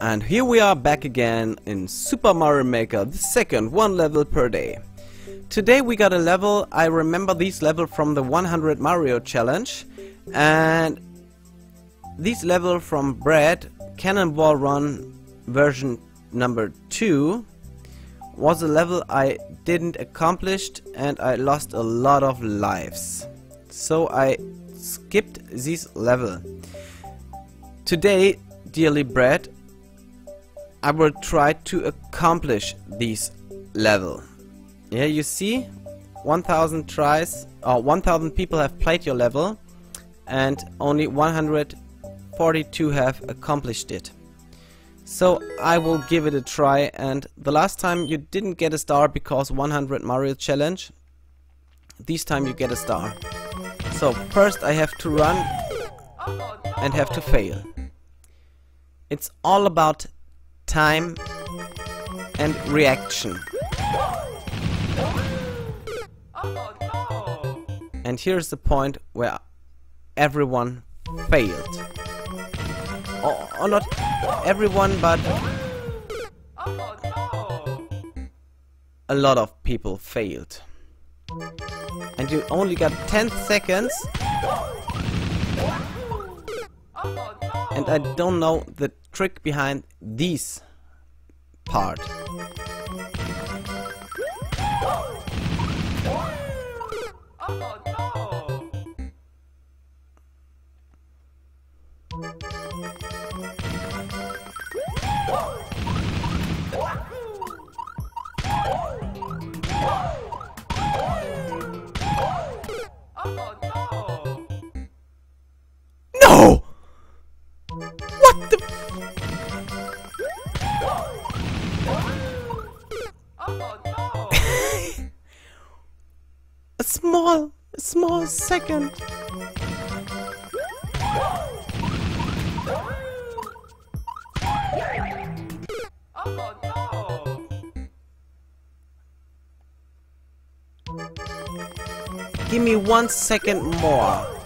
and here we are back again in Super Mario Maker, the second one level per day. Today we got a level, I remember this level from the 100 Mario challenge, and this level from Brad, Cannonball Run version number 2, was a level I didn't accomplish and I lost a lot of lives. So I skipped this level. Today, dearly Brad, I will try to accomplish this level. Yeah, you see, 1000 tries, uh, or 1000 people have played your level, and only 142 have accomplished it. So I will give it a try, and the last time you didn't get a star because 100 Mario challenge, this time you get a star. So first I have to run and have to fail. It's all about time and reaction. And here's the point where everyone failed. Or, or not everyone, but a lot of people failed. And you only got 10 seconds. And I don't know the trick behind this part. Oh, no! Small, small second. Give me one second more.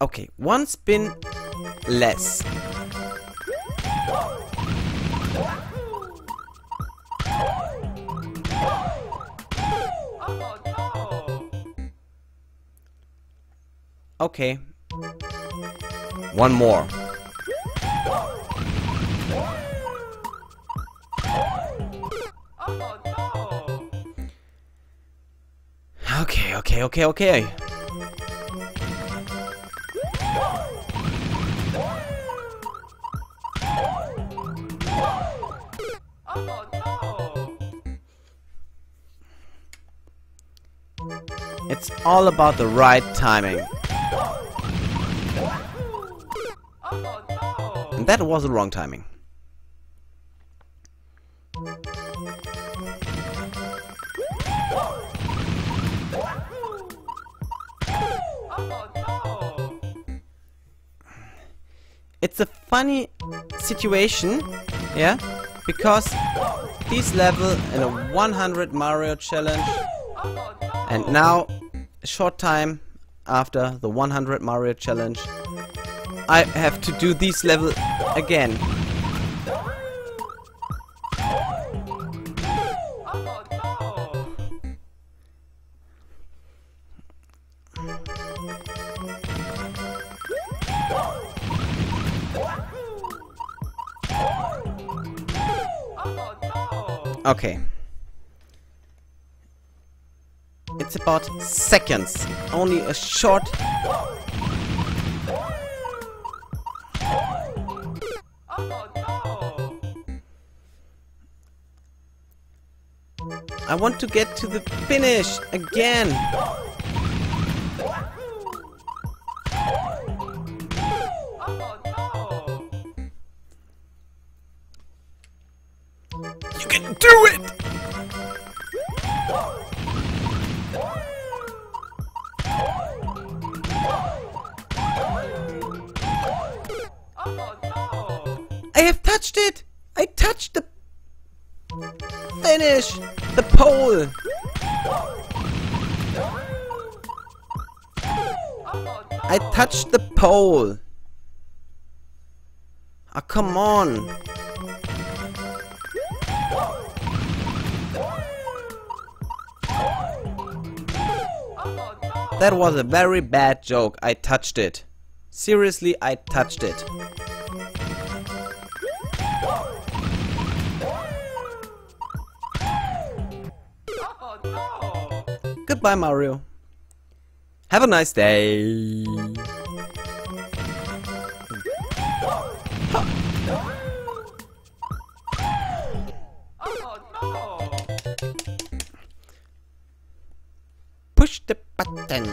Okay, one spin less. Okay. One more. Okay, okay, okay. It's all about the right timing. And that was the wrong timing. It's a funny situation, yeah, because this level in a 100 Mario challenge and now, a short time after the 100 Mario challenge, I have to do this level again. Okay. It's about seconds. Only a short... I want to get to the finish again. Do it! I have touched it! I touched the... Finish! The pole! I touched the pole! Ah, oh, come on! That was a very bad joke. I touched it. Seriously, I touched it. Goodbye, Mario. Have a nice day. The button.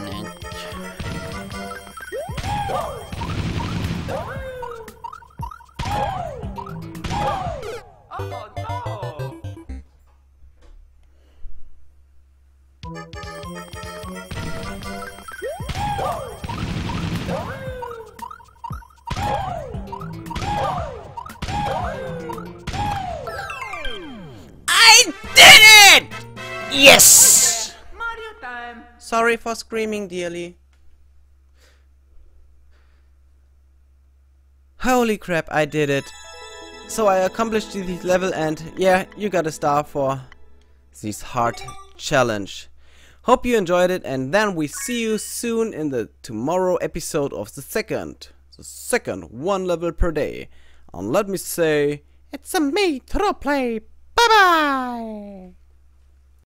I did it! Yes! Sorry for screaming dearly. Holy crap, I did it. So I accomplished this level and yeah, you got a star for this hard challenge. Hope you enjoyed it and then we see you soon in the tomorrow episode of the second. The second one level per day. And let me say, it's a me, Troplay. Bye bye!